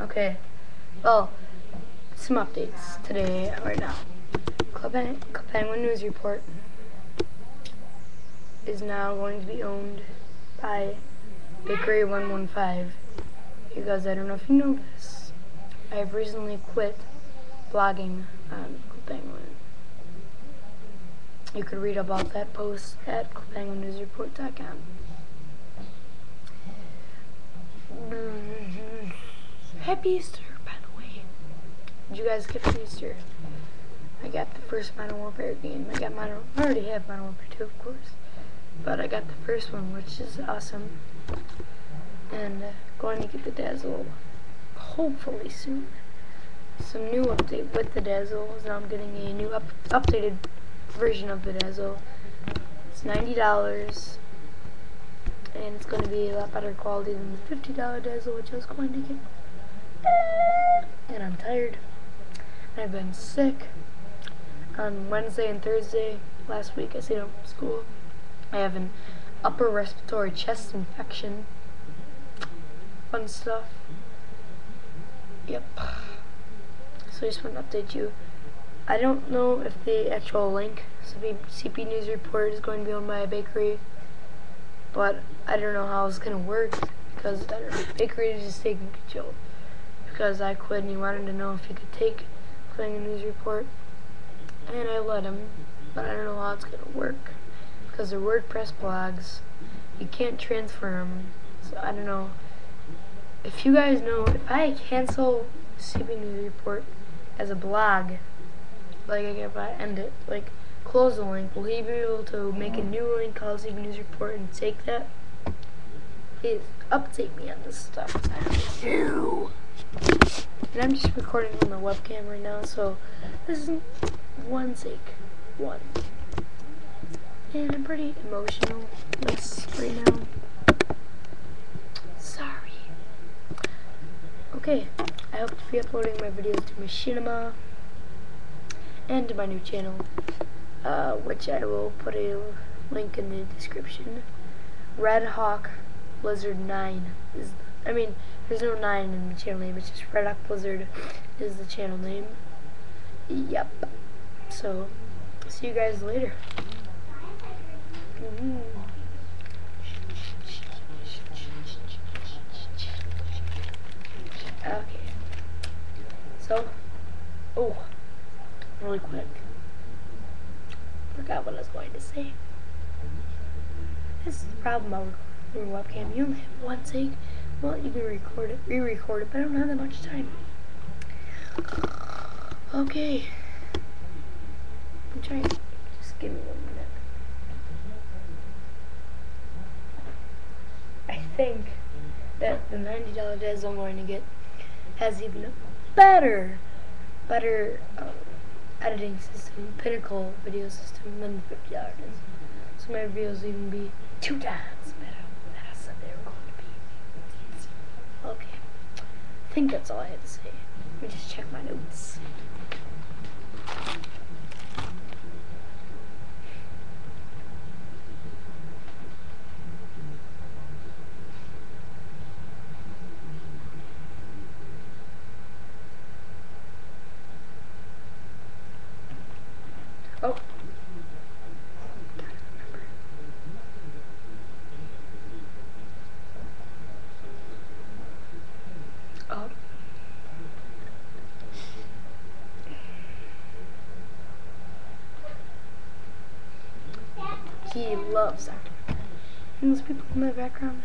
okay. Well, some updates today, right now. Club, Club Penguin News Report is now going to be owned by Bakery 115. Because I don't know if you know this, I have recently quit blogging on Club Penguin. You could read about that post at clubpenguinnewsreport.com. Happy Easter, by the way. Did you guys get Easter? I got the first Modern Warfare game. I got Modern. I already have Modern Warfare 2, of course, but I got the first one, which is awesome. And uh, going to get the Dazzle, hopefully soon. Some new update with the Dazzle. So I'm getting a new up, updated version of the Dazzle. It's ninety dollars, and it's going to be a lot better quality than the fifty dollar Dazzle, which I was going to get. And I'm tired. I've been sick on Wednesday and Thursday last week. I stayed home from school. I have an upper respiratory chest infection. Fun stuff. Yep. So I just want to update you. I don't know if the actual link, CP, CP News Report, is going to be on my bakery, but I don't know how it's going to work because I don't know, bakery is just taking control. Because I quit and he wanted to know if he could take playing a news report, and I let him, but I don't know how it's going to work because they're WordPress blogs. You can't transfer them, so I don't know. If you guys know, if I cancel CP News Report as a blog, like if I end it, like close the link, will he be able to make a new link called CP News Report and take that? Please update me on this stuff. And I'm just recording on the webcam right now, so this is one sake. One. And I'm pretty emotional right now. Sorry. Okay, I hope to be uploading my videos to Machinima and to my new channel, uh, which I will put a link in the description. Red Hawk Blizzard 9 is, I mean, there's no 9 in the channel name, it's just Red Hawk Blizzard is the channel name. Yep. So, see you guys later. Mm. Okay. So, oh really quick. Forgot what I was going to say. This is the problem recording your webcam. You only have one take. Well, you can record it, re-record it, but I don't have that much time. Okay. I'm trying. Just give me one minute. I think that the $90 Dez I'm going to get has even a better, better um, editing system, Pinnacle video system than the $50 Dez. So my videos even be two times better than I said they were going to be. Okay. I think that's all I had to say. Let me just check my notes. Oh. He And those people in the background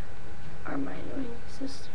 are my annoying sister.